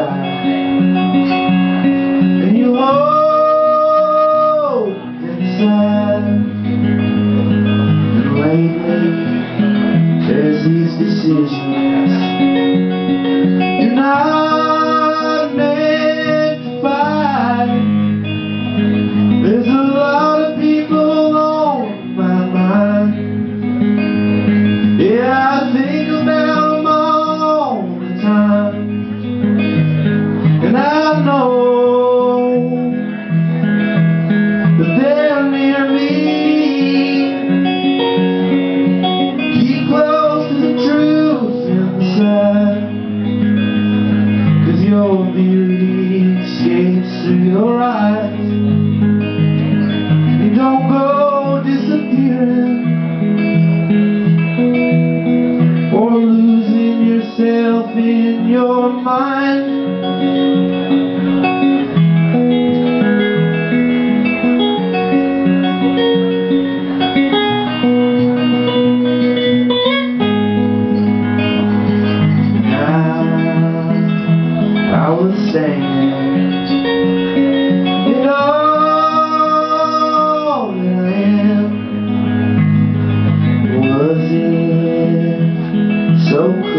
die And you hold inside And lately There's these decisions your eyes. You don't go disappearing Or losing yourself in your mind.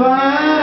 by